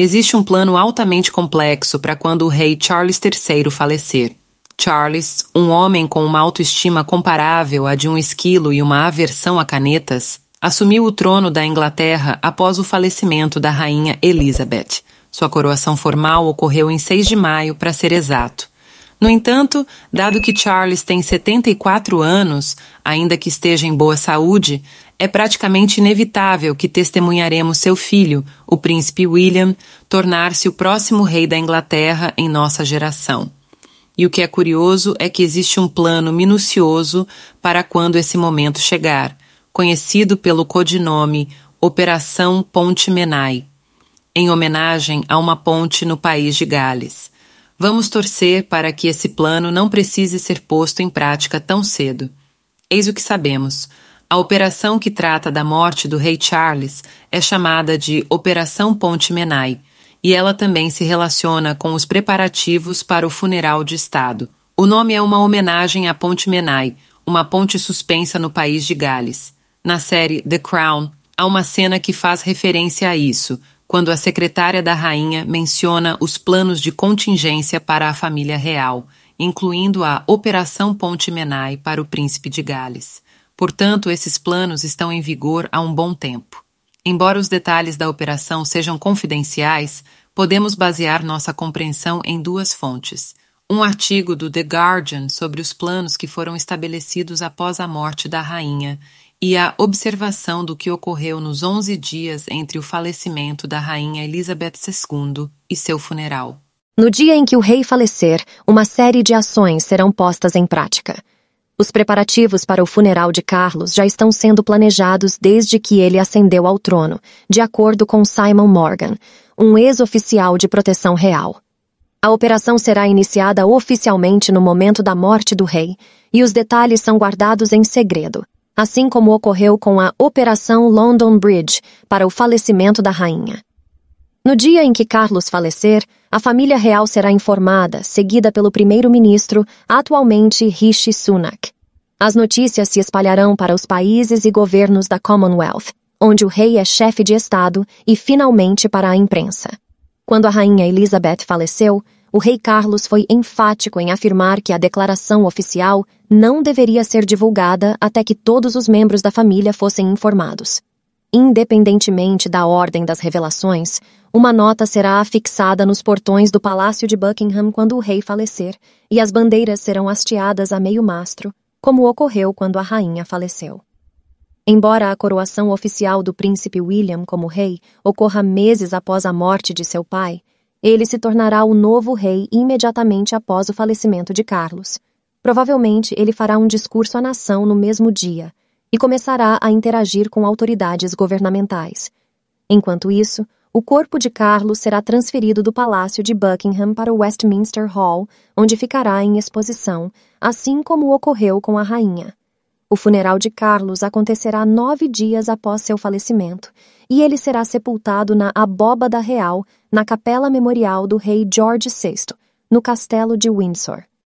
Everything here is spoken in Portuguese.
Existe um plano altamente complexo para quando o rei Charles III falecer. Charles, um homem com uma autoestima comparável à de um esquilo e uma aversão a canetas, assumiu o trono da Inglaterra após o falecimento da rainha Elizabeth. Sua coroação formal ocorreu em 6 de maio, para ser exato. No entanto, dado que Charles tem 74 anos, ainda que esteja em boa saúde, é praticamente inevitável que testemunharemos seu filho, o príncipe William, tornar-se o próximo rei da Inglaterra em nossa geração. E o que é curioso é que existe um plano minucioso para quando esse momento chegar, conhecido pelo codinome Operação Ponte Menai, em homenagem a uma ponte no país de Gales. Vamos torcer para que esse plano não precise ser posto em prática tão cedo. Eis o que sabemos. A operação que trata da morte do rei Charles é chamada de Operação Ponte Menai, e ela também se relaciona com os preparativos para o funeral de Estado. O nome é uma homenagem à Ponte Menai, uma ponte suspensa no país de Gales. Na série The Crown, há uma cena que faz referência a isso, quando a secretária da rainha menciona os planos de contingência para a família real, incluindo a Operação Ponte Menai para o príncipe de Gales. Portanto, esses planos estão em vigor há um bom tempo. Embora os detalhes da operação sejam confidenciais, podemos basear nossa compreensão em duas fontes. Um artigo do The Guardian sobre os planos que foram estabelecidos após a morte da rainha e a observação do que ocorreu nos onze dias entre o falecimento da rainha Elizabeth II e seu funeral. No dia em que o rei falecer, uma série de ações serão postas em prática. Os preparativos para o funeral de Carlos já estão sendo planejados desde que ele ascendeu ao trono, de acordo com Simon Morgan, um ex-oficial de proteção real. A operação será iniciada oficialmente no momento da morte do rei, e os detalhes são guardados em segredo assim como ocorreu com a Operação London Bridge para o falecimento da rainha. No dia em que Carlos falecer, a família real será informada, seguida pelo primeiro-ministro, atualmente Rishi Sunak. As notícias se espalharão para os países e governos da Commonwealth, onde o rei é chefe de Estado, e finalmente para a imprensa. Quando a rainha Elizabeth faleceu, o rei Carlos foi enfático em afirmar que a declaração oficial não deveria ser divulgada até que todos os membros da família fossem informados. Independentemente da ordem das revelações, uma nota será afixada nos portões do Palácio de Buckingham quando o rei falecer, e as bandeiras serão hasteadas a meio mastro, como ocorreu quando a rainha faleceu. Embora a coroação oficial do príncipe William como rei ocorra meses após a morte de seu pai, ele se tornará o novo rei imediatamente após o falecimento de Carlos. Provavelmente ele fará um discurso à nação no mesmo dia e começará a interagir com autoridades governamentais. Enquanto isso, o corpo de Carlos será transferido do Palácio de Buckingham para o Westminster Hall, onde ficará em exposição, assim como ocorreu com a rainha. O funeral de Carlos acontecerá nove dias após seu falecimento, e ele será sepultado na Abóbada Real, na Capela Memorial do Rei George VI, no Castelo de Windsor.